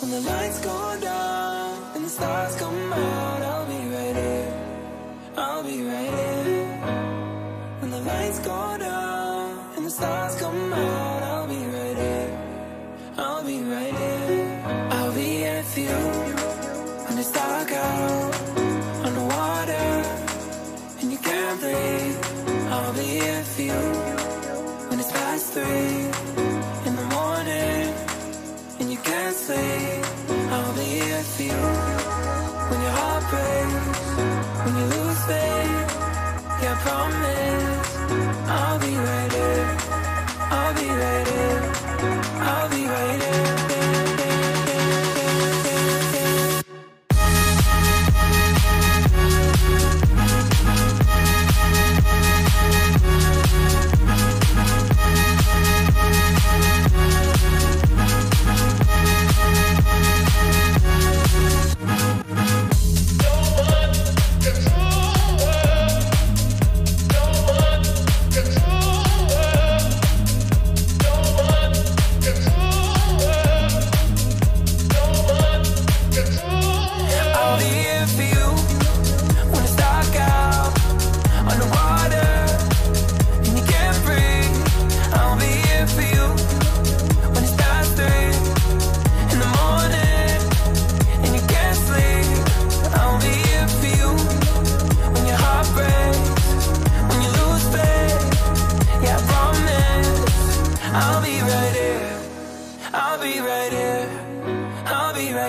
When the lights go down and the stars come out, I'll be right here. I'll be right here. When the lights go down and the stars come out, I'll be right here. I'll be right here. I'll be here for you when it's dark out on the water and you can't breathe. I'll be here for you when it's past three in the can't sleep. I'll be here for you when your heart breaks, when you lose faith. Yeah, I promise I'll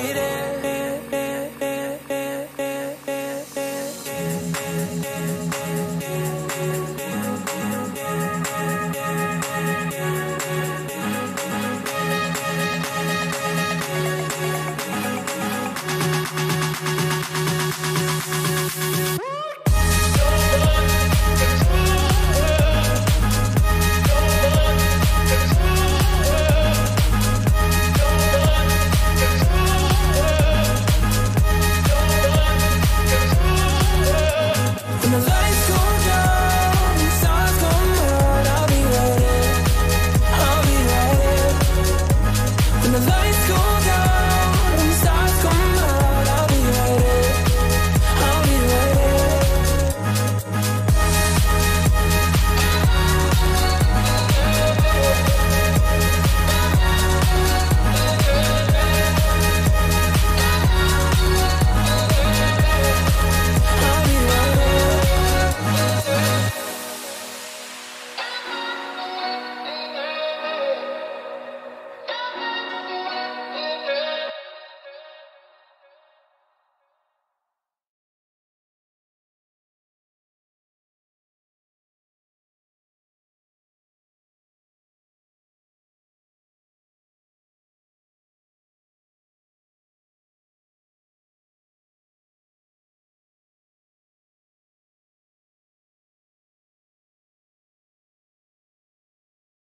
waiting.